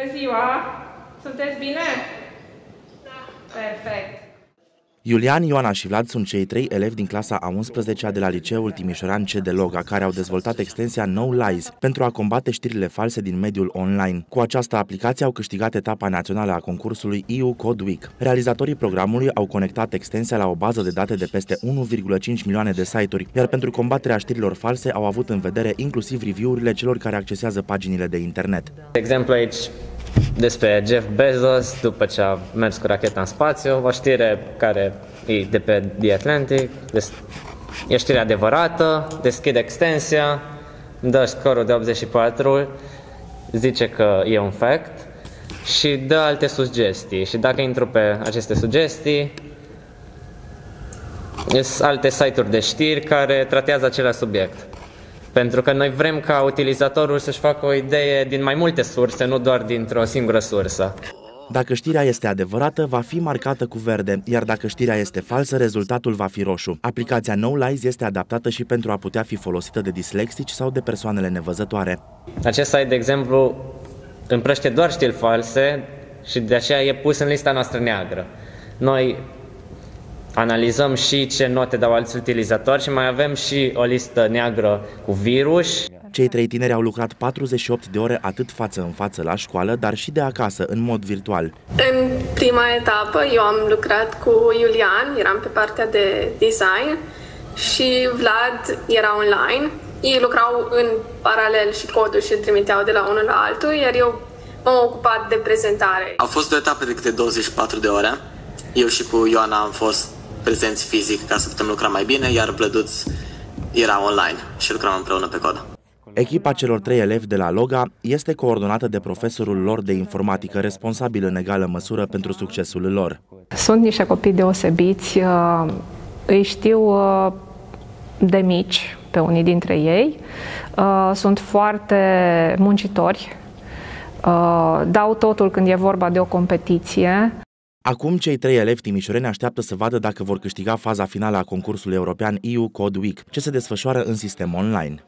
Bună ziua! Sunteți bine? Da. Perfect. Iulian, Ioana și Vlad sunt cei trei elevi din clasa a 11-a de la liceul Timișoran C de Loga, care au dezvoltat extensia No Lies pentru a combate știrile false din mediul online. Cu această aplicație au câștigat etapa națională a concursului EU Code Week. Realizatorii programului au conectat extensia la o bază de date de peste 1,5 milioane de site-uri, iar pentru combaterea știrilor false au avut în vedere inclusiv review-urile celor care accesează paginile de internet. De exemplu aici despre Jeff Bezos după ce a mers cu racheta în spațiu, o știre care e de pe The Atlantic, e știre adevărată, deschide extensia, dă scorul de 84, zice că e un fact și dă alte sugestii. Și dacă intru pe aceste sugestii, sunt alte site-uri de știri care tratează același subiect. Pentru că noi vrem ca utilizatorul să-și facă o idee din mai multe surse, nu doar dintr-o singură sursă. Dacă știrea este adevărată, va fi marcată cu verde, iar dacă știrea este falsă, rezultatul va fi roșu. Aplicația No Lies este adaptată și pentru a putea fi folosită de dislexici sau de persoanele nevăzătoare. Acest site, de exemplu, împrăște doar știri false și de aceea e pus în lista noastră neagră. Noi analizăm și ce note dau alți utilizatori și mai avem și o listă neagră cu virus. Cei trei tineri au lucrat 48 de ore atât față în față la școală, dar și de acasă, în mod virtual. În prima etapă eu am lucrat cu Iulian, eram pe partea de design și Vlad era online. Ei lucrau în paralel și codul și îl trimiteau de la unul la altul, iar eu m-am ocupat de prezentare. Au fost o etapă de câte 24 de ore. Eu și cu Ioana am fost prezenți fizic ca să putem lucra mai bine, iar Blăduț era online și lucram împreună pe cod. Echipa celor trei elevi de la Loga este coordonată de profesorul lor de informatică, responsabil în egală măsură pentru succesul lor. Sunt niște copii deosebiți, uh, îi știu uh, de mici pe unii dintre ei, uh, sunt foarte muncitori, dau totul când e vorba de o competiție. Acum, cei trei elevi timișoreni așteaptă să vadă dacă vor câștiga faza finală a concursului european EU Code Week, ce se desfășoară în sistem online.